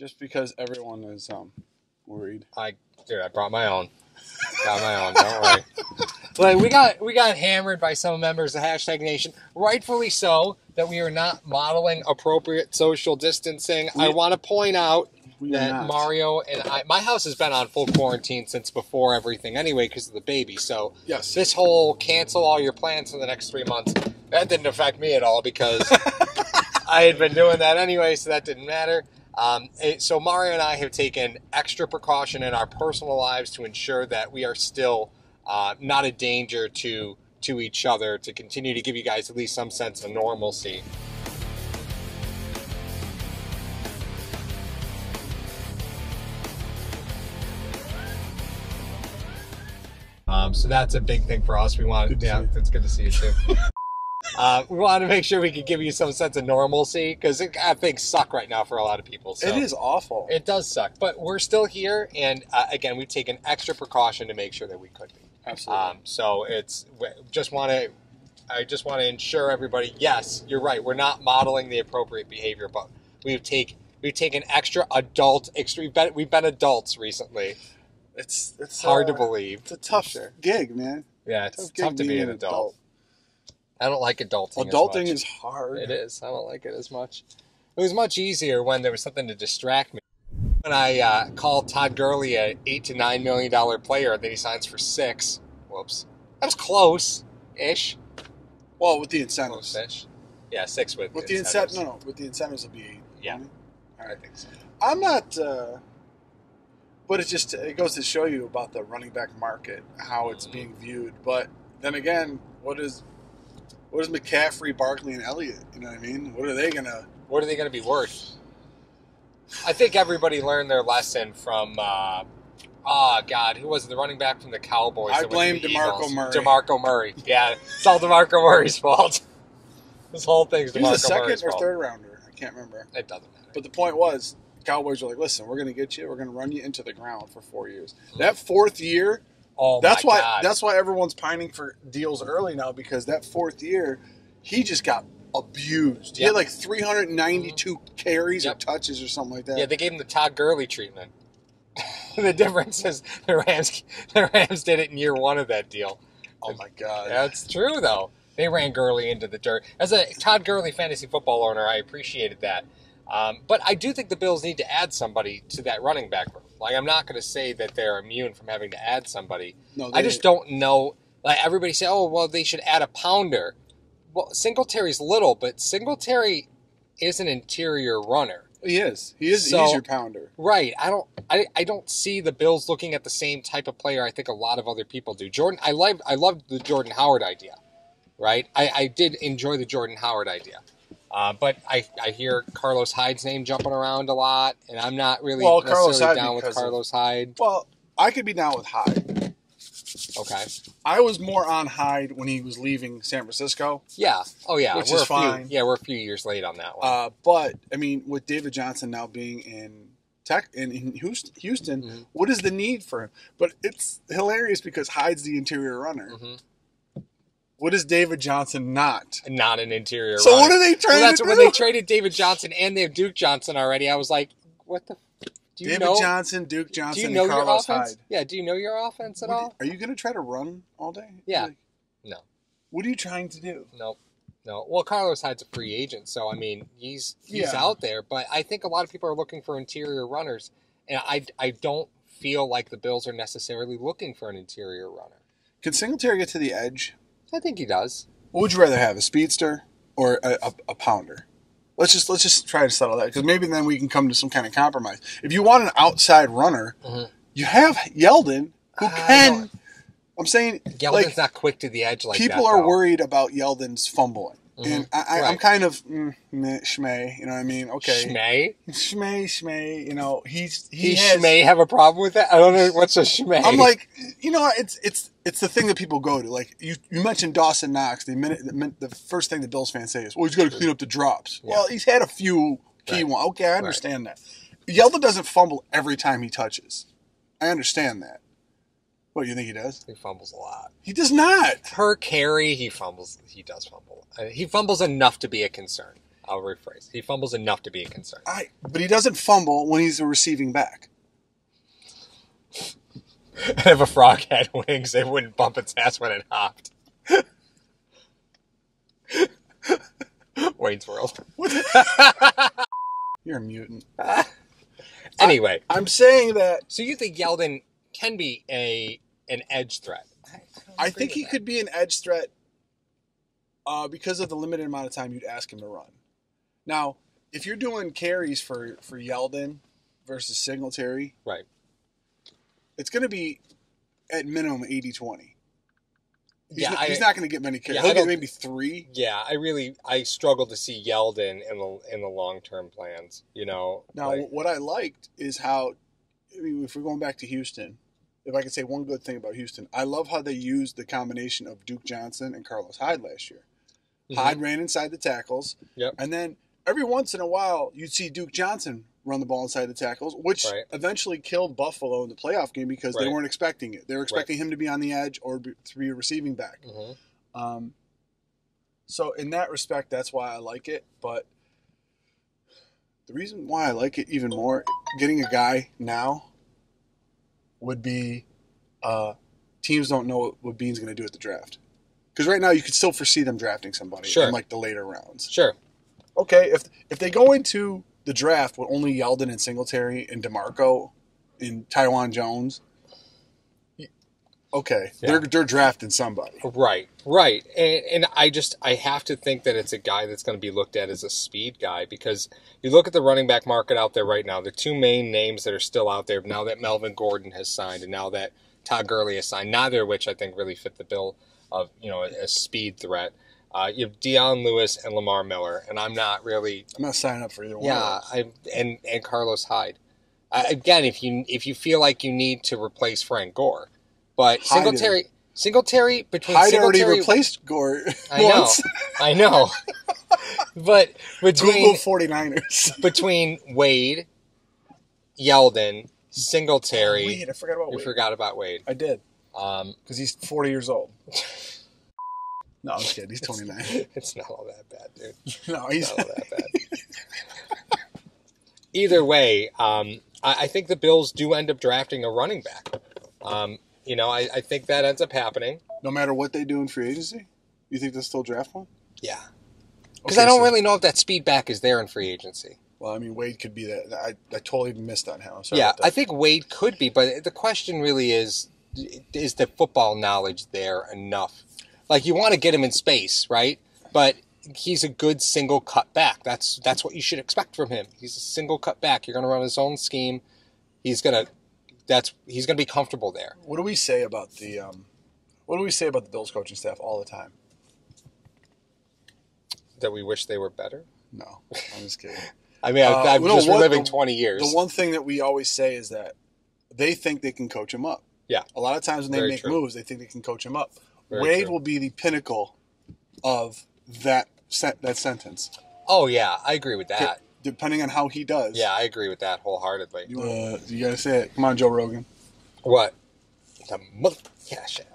just because everyone is um worried. I dude, I brought my own. Got my own. Don't worry. Like we got we got hammered by some members of hashtag Nation, rightfully so, that we are not modeling appropriate social distancing. I want to point out that not. Mario and I, my house has been on full quarantine since before everything anyway because of the baby. So Yes. this whole cancel all your plans for the next three months that didn't affect me at all because I had been doing that anyway, so that didn't matter. Um, so Mario and I have taken extra precaution in our personal lives to ensure that we are still uh, not a danger to to each other to continue to give you guys at least some sense of normalcy. Um, so that's a big thing for us. We want, yeah, it's good to see you too. uh, we want to make sure we can give you some sense of normalcy because things suck right now for a lot of people. So It is awful. It does suck, but we're still here, and uh, again, we've taken extra precaution to make sure that we could be. Absolutely. Um, so it's just want to, I just want to ensure everybody. Yes, you're right. We're not modeling the appropriate behavior, but we've take we've taken extra adult. Extra, we've been we've been adults recently. it's it's hard uh, to believe. It's a tough Sure. gig, man. Yeah, it's Tough tough, to be an an adult. I don't like adulting. Adulting is hard. It is. I don't like it as much. It was much easier when there was something to distract me. When I uh, called Todd Gurley a eight to nine million dollar player, and then he signs for six. Whoops, that was close, ish. Well, with the incentives. Close-ish. Yeah, six with With the incentives, no, no. With the incentives, will be eight. Yeah. All I think so. I'm not. Uh, but it just it goes to show you about the running back market, how it's Mhm. being viewed. But then again, what is what is McCaffrey, Barkley, and Elliott? You know what I mean? What are they gonna? What are they going to be worth? I think everybody learned their lesson from. Uh, Oh God, who was the running back from the Cowboys? I blame DeMarco Eagles? Murray. DeMarco Murray. Yeah, it's all DeMarco Murray's fault. This whole thing's He was a second Murray's or fault. third rounder. I can't remember. It doesn't matter. But the point was, Cowboys were like, "Listen, we're going to get you. We're going to run you into the ground for four years." That fourth year, Oh that's why. God. That's why everyone's pining for deals early now because that fourth year, he just got abused. He Yep. had like 392 carries Yep. or touches or something like that. Yeah, they gave him the Todd Gurley treatment. the difference is the Rams the Rams did it in year one of that deal. oh my god. That's true though. They ran Gurley into the dirt. As a Todd Gurley fantasy football owner, I appreciated that. Um, but I do think the Bills need to add somebody to that running back room. Like I'm not going to say that they're immune from having to add somebody. no, I just don't know. Like everybody say, oh well, they should add a pounder. Well, Singletary's little, but Singletary is an interior runner. He is. He is. So- he's your pounder. Right. I don't. I, I don't see the Bills looking at the same type of player. I think a lot of other people do. Jordan. I love. I loved the Jordan Howard idea. Right. I, I did enjoy the Jordan Howard idea. Uh, but I, I hear Carlos Hyde's name jumping around a lot, and I'm not really Well, Carlos necessarily Hyde down with because of- Carlos Hyde. Well, I could be down with Hyde. Okay. I was more on Hyde when he was leaving San Francisco. Yeah. Oh yeah. Which we're is a few, fine. Yeah, we're a few years late on that one. Uh, but I mean, with David Johnson now being in Tech in, in Houston, Mhm. what is the need for him? But it's hilarious because Hyde's the interior runner. hmm What is David Johnson not? Not an interior. So runner. what are they trying Well, that's to when they traded David Johnson and they have Duke Johnson already. I was like, what the? Do you David know? Johnson, Duke do Johnson, you know and your Carlos offense? Hyde. Yeah. Do you know your offense at What- all? Are you going to try to run all day? Yeah. Like, No. What are you trying to do? No, no. Well, Carlos Hyde's a free agent, so I mean, he's he's Yeah. out there. But I think a lot of people are looking for interior runners, and I I don't feel like the Bills are necessarily looking for an interior runner. Can Singletary get to the edge? I think he does. What would you rather have, a speedster or a, a, a pounder? Let's just let's just try to settle that because maybe then we can come to some kind of compromise. If you want an outside runner, Mhm. you have Yeldon who I can. I'm saying Yeldon's like not quick to the edge like people that, are though. worried about Yeldon's fumbling, Mhm. and I, I, I'm Right. kind of mm, meh, schmay. You know what I mean? Okay, Schmay? schmay, schmay. You know he's he He has, may have a problem with that. I don't know what's a schmay. I'm like, you know, it's it's it's the thing that people go to. Like you, you mentioned Dawson Knox. The minute the, the first thing the Bills fans say is, "Well, he's got to clean up the drops." Yeah. Well, he's had a few key Right. ones. Okay, I understand that. Yeldon doesn't fumble every time he touches. I understand that. What you think he does? he fumbles a lot. He does not. Per carry, he fumbles. He does fumble. Uh, he fumbles enough to be a concern. I'll rephrase. He fumbles enough to be a concern. I, but he doesn't fumble when he's a receiving back. If a frog had wings, it wouldn't bump its ass when it hopped. Wayne's World. You're a mutant. Anyway, I'm saying that so you think Yeldon can be a an edge threat? I, I think he that. could be an edge threat uh, because of the limited amount of time you'd ask him to run. Now, if you're doing carries for for Yeldon versus Singletary, Right. it's going to be at minimum 80-20. He's, Yeah, not, I- he's not going to get many carries. Yeah, He'll get maybe three. Yeah, I really I struggle to see Yeldon in the in the long term plans. You know, Now, like- what I liked is how, I mean, if we're going back to Houston, if I could say one good thing about Houston, I love how they used the combination of Duke Johnson and Carlos Hyde last year. Mhm. Hyde ran inside the tackles. Yep. And then every once in a while, you'd see Duke Johnson run the ball inside the tackles, which Right. eventually killed Buffalo in the playoff game because they weren't expecting it. They were expecting him to be on the edge or be, to be a receiving back. Mhm. Um, so in that respect, that's why I like it. But the reason why I like it even more, getting a guy now, would be uh, teams don't know what, Beane's going to do at the draft. Because right now you could still foresee them drafting somebody Sure. in like the later rounds. Sure. Okay, if if they go into the draft with only Yeldon and Singletary and Demarco and Taiwan Jones, okay, Yeah. they're they're drafting somebody. Right, right, and and I just I have to think that it's a guy that's going to be looked at as a speed guy because you look at the running back market out there right now. The two main names that are still out there now that Melvin Gordon has signed and now that Todd Gurley has signed, neither of which I think really fit the bill of you know a, a speed threat. Uh, you have Dion Lewis and Lamar Miller, and I'm not really I'm not signing up for either one. yeah. I and and Carlos Hyde. I, again, if you if you feel like you need to replace Frank Gore, but Singletary Singletary between Hyde already replaced Gore I know. I know. but Google between 49ers. between Wade, Yeldon, Singletary, Wait, I forgot about you Wade. forgot about Wade. I did Um, because he's 40 years old. No, I'm just kidding. He's 29. it's not all that bad, dude. no, he's Not all that bad. Either way, um, I, I think the Bills do end up drafting a running back. Um, you know, I, I think that ends up happening. no matter what they do in free agency. You think they'll still draft one? Yeah. Because Okay, I don't so- really know if that speed back is there in free agency. Well, I mean, Wade could be that. I, I totally missed on him. Yeah, that. I think Wade could be, but the question really is: is the football knowledge there enough? Like you want to get him in space, right? But he's a good single cut back. That's that's what you should expect from him. He's a single cut back. You're going to run his own scheme. He's gonna that's he's going to be comfortable there. What do we say about the? Um, what do we say about the Bills coaching staff all the time? That we wish they were better. No, I'm just kidding. I mean, Uh, I, I'm no, just reliving the- 20 years. The one thing that we always say is that they think they can coach him up. Yeah. A lot of times when they Very make true. moves, they think they can coach him up. Very Wade true. will be the pinnacle of that that sentence, oh yeah, I agree with that. Depending on how he does. Yeah, I agree with that wholeheartedly. You, uh, you gotta say it. Come on, Joe Rogan. What? The mother- yeah, shit.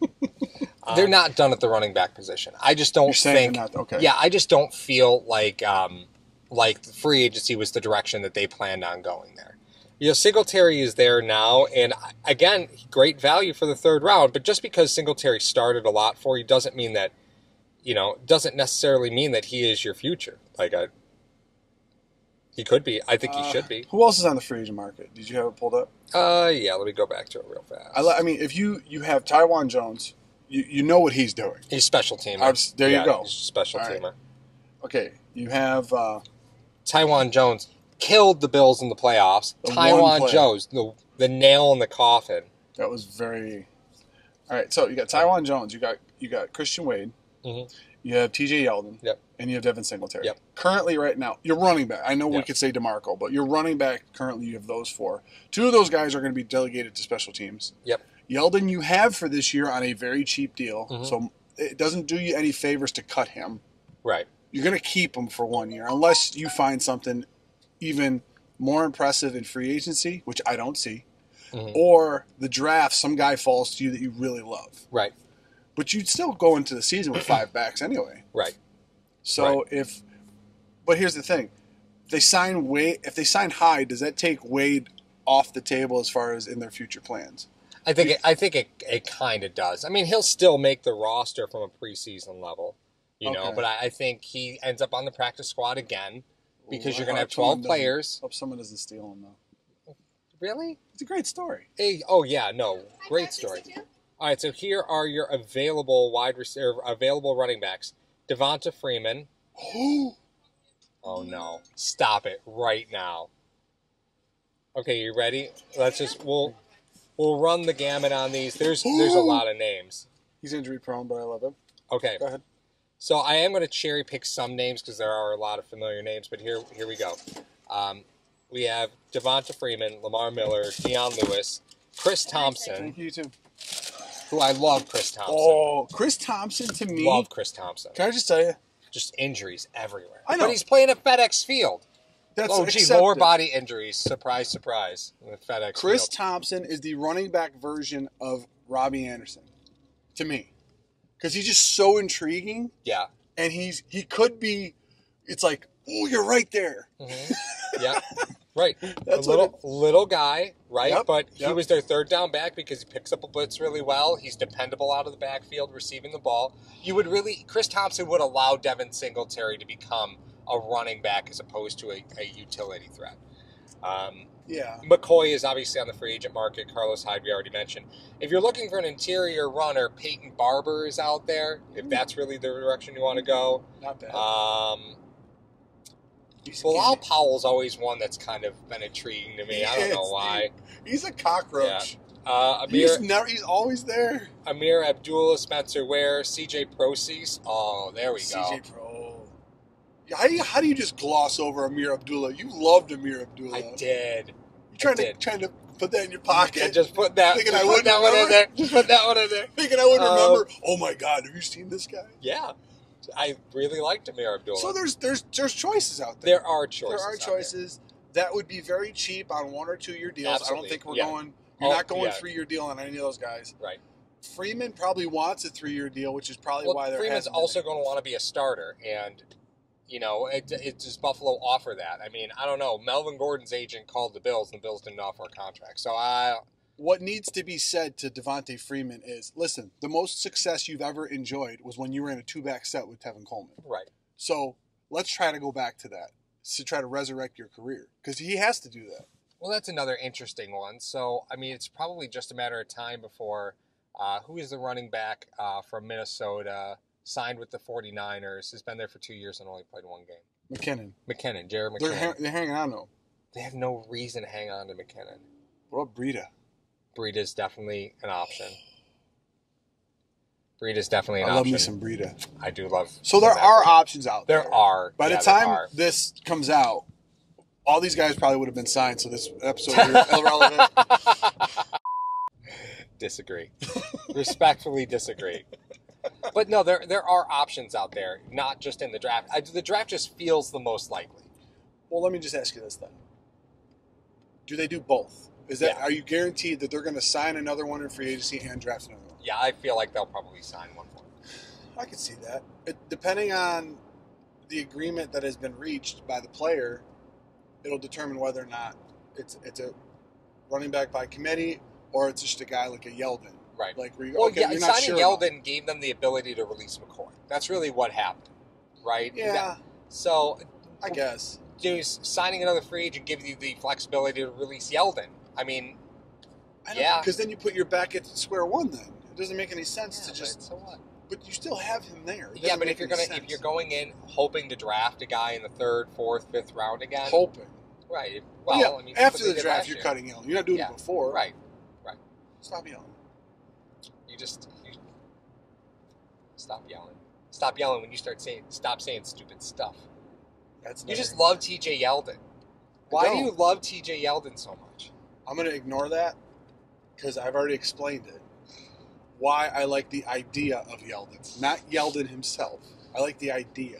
they're not done at the running back position. I just don't think. not okay. Yeah, I just don't feel like um, like the free agency was the direction that they planned on going there. You know, Singletary is there now, and again, great value for the third round. But just because Singletary started a lot for you doesn't mean that, you know, doesn't necessarily mean that he is your future. Like I, he could be. I think he Uh, should be. Who else is on the free agent market? Did you have it pulled up? Uh, yeah. Let me go back to it real fast. I, I mean, if you you have Taiwan Jones, you, you know what he's doing. He's a special teamer. S- there you go. He's special All right. teamer. Okay, you have uh, Taiwan Jones killed the Bills in the playoffs. The Taiwan. Jones, the the nail in the coffin. that was very. All right, so you got Taiwan Jones, you got you got Christian Wade, Mhm. You have T.J. Yeldon, Yep. and you have Devin Singletary. Yep. Currently, right now, you're running back. I know we could say Demarco, but you're running back. Currently, you have those four. Two of those guys are going to be delegated to special teams. Yep. Yeldon, you have for this year on a very cheap deal, Mhm. so it doesn't do you any favors to cut him. Right. You're going to keep him for one year unless you find something even more impressive in free agency, which I don't see, Mhm. or the draft. Some guy falls to you that you really love, Right. But you'd still go into the season with five backs anyway. Right. So if But here's the thing: they sign Wade, if they sign high, does that take Wade off the table as far as in their future plans? I think it, I think it, it kind of does. I mean, he'll still make the roster from a preseason level, you know. But I, I think he ends up on the practice squad again because Ooh, you're going to have 12 players. Hope someone doesn't steal him though. Really? It's a great story. Hey, oh yeah, no, great story. All right, so here are your available wide receiver, available running backs: Devonta Freeman. Oh no! Stop it right now. Okay, you ready? Let's just we'll we'll run the gamut on these. There's there's a lot of names. He's injury prone, but I love him. Okay, Go ahead. so I am going to cherry pick some names because there are a lot of familiar names. But here here we go. Um, we have Devonta Freeman, Lamar Miller, Dion Lewis, Chris Thompson, Thank you too. Who I love. Chris Thompson. Oh, Chris Thompson to me. Love Chris Thompson. Can I just tell you? Just injuries everywhere. I know. But he's playing at FedEx Field. That's oh, gee, accepted. lower body injuries. Surprise, surprise. With FedEx Chris Field. Thompson is the running back version of Robbie Anderson, to me, because he's just so intriguing, yeah. and he's he could be. It's like, oh, you're right there. hmm yeah. Right. That's a little little guy, right? Yep, But he yep. was their third down back because he picks up a blitz really well. He's dependable out of the backfield receiving the ball. You would really Chris Thompson would allow Devin Singletary to become a running back as opposed to a, a utility threat. Um, Yeah. McCoy is obviously on the free agent market. Carlos Hyde, we already mentioned. If you're looking for an interior runner, Peyton Barber is out there. If that's really the direction you want to go, Not bad. um, He's- Bilal Powell's always one that's kind of been intriguing to me. I don't know Yes, why. He's a cockroach. Uh, He's never. He's always there. Ameer Abdullah, Spencer Ware, CJ Prosise. Oh, there we go. CJ Pro. How do, you, how do you just gloss over Ameer Abdullah? You loved Ameer Abdullah. I did. You trying I to trying to put that in your pocket? I just put that. Thinking I put wouldn't that one in there. Just put that one in there. thinking I would Uh, remember. Oh my God, have you seen this guy? Yeah, I really liked Ameer Abdullah. So there's there's there's choices out there. there are choices. There are choices that would be very cheap on one or two year deals. I don't think we're yeah. going. You're Oh, not going yeah. three year deal on any of those guys. Right. Freeman probably wants a three year deal, which is probably Well, why there Freeman's also going to want to be a starter, and you know, it, it does Buffalo offer that? I mean, I don't know. Melvin Gordon's agent called the Bills, and the Bills didn't offer a contract. So I, What needs to be said to Devonta Freeman is, listen, the most success you've ever enjoyed was when you were in a two back set with Tevin Coleman. right. So let's try to go back to that to try to resurrect your career because he has to do that. Well, that's another interesting one. So, I mean, it's probably just a matter of time before uh, who is the running back uh, from Minnesota, signed with the 49ers, has been there for two years and only played one game. McKinnon, McKinnon, Jared they're, McKinnon. they're hanging on though. they have no reason to hang on to McKinnon. What about Breida? Breida is definitely an option. Breida is definitely an I love option. me some Breida. I do love. So there are options out there. There are. By Yeah, the time this comes out, all these guys probably would have been signed. So this episode is irrelevant. disagree. Respectfully disagree. But no, there there are options out there, not just in the draft. I, the draft just feels the most likely. Well, let me just ask you this then: Do they do both? Is that Yeah. are you guaranteed that they're going to sign another one in free agency and draft another one? Yeah, I feel like they'll probably sign one for him. I could see that. It, depending on the agreement that has been reached by the player, it'll determine whether or not it's it's a running back by committee or it's just a guy like a Yeldon. Right. Like where you Well, okay, yeah, signing sure about- Yeldon gave them the ability to release McCoy. That's really what happened, right? Yeah, That- so, I guess. does signing another free agent give you the flexibility to release Yeldon? I mean, Yeah. Because then you put your back at square one. Then it doesn't make any sense yeah, to just. but so what? But you still have him there. It Yeah, but if you're gonna if you're going in hoping to draft a guy in the third, fourth, fifth round again, hoping. right? Well, yeah, I mean, after the draft, you're year. cutting Yeldon. You're not doing Yeah, it before. right? Right. Stop yelling. You just you, stop yelling. Stop yelling when you start saying stop saying stupid stuff. That's You just love T.J. Yeldon. Why do you love T.J. Yeldon so much? I'm going to ignore that because I've already explained it. Why I like the idea of Yeldon, not Yeldon himself. I like the idea.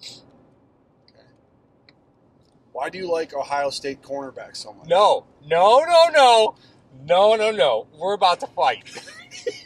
Okay. Why do you like Ohio State cornerback so much? No, no, no, no, no, no, no. We're about to fight.